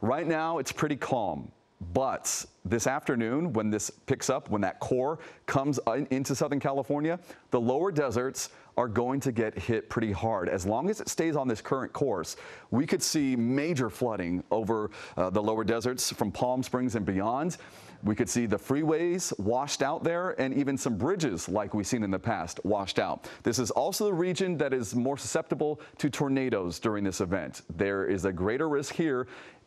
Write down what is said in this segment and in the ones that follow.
Right now, it's pretty calm. But this afternoon, when this picks up, when that core comes into Southern California, the lower deserts are going to get hit pretty hard. As long as it stays on this current course, we could see major flooding over uh, the lower deserts from Palm Springs and beyond. We could see the freeways washed out there and even some bridges like we've seen in the past washed out. This is also the region that is more susceptible to tornadoes during this event. There is a greater risk here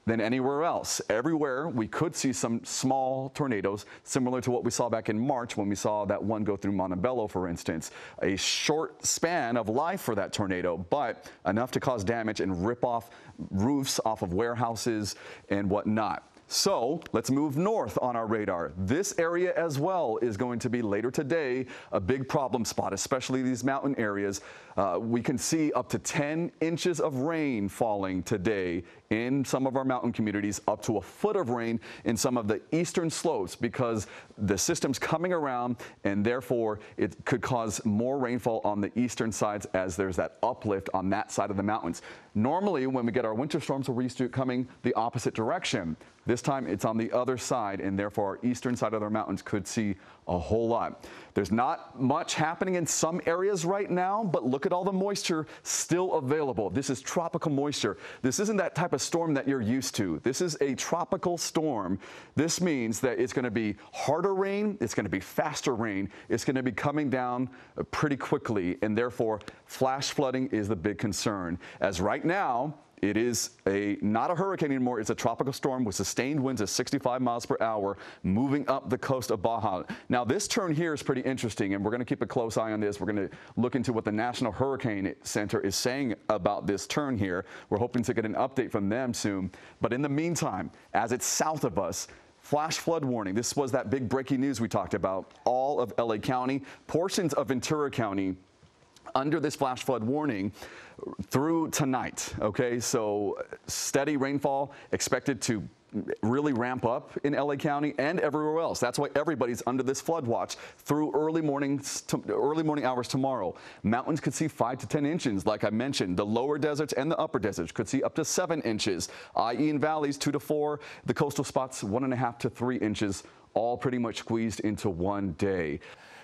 than anywhere else. Everywhere we could see some small tornadoes, similar to what we saw back in March when we saw that one go through Montebello, for instance. A short span of life for that tornado, but enough to cause damage and rip off roofs off of warehouses and whatnot. So let's move north on our radar. This area as well is going to be later today a big problem spot, especially these mountain areas. Uh, we can see up to 10 inches of rain falling today in some of our mountain communities, up to a foot of rain in some of the eastern slopes because the system's coming around and therefore it could cause more rainfall on the eastern sides as there's that uplift on that side of the mountains. Normally, when we get our winter storms, we're used to coming the opposite direction. This time it's on the other side, and therefore our eastern side of the mountains could see a whole lot. There's not much happening in some areas right now, but look at all the moisture still available. This is tropical moisture. This isn't that type of storm that you're used to. This is a tropical storm. This means that it's going to be harder rain, it's going to be faster rain, it's going to be coming down uh, pretty quickly, and therefore flash flooding is the big concern. As right now, it is a not a hurricane anymore. It's a tropical storm with sustained winds of 65 miles per hour moving up the coast of Baja. Now, this turn here is pretty interesting, and we're going to keep a close eye on this. We're going to look into what the National Hurricane Center is saying about this turn here. We're hoping to get an update from them soon. But in the meantime, as it's south of us, Flash flood warning. This was that big breaking news we talked about. All of LA County, portions of Ventura County under this flash flood warning through tonight. Okay, so steady rainfall expected to really ramp up in LA County and everywhere else. That's why everybody's under this flood watch through early mornings to early morning hours tomorrow. Mountains could see 5 to 10 inches like I mentioned. The lower deserts and the upper deserts could see up to 7 inches. IE in valleys 2 to 4. The coastal spots 1.5 to 3 inches all pretty much squeezed into one day.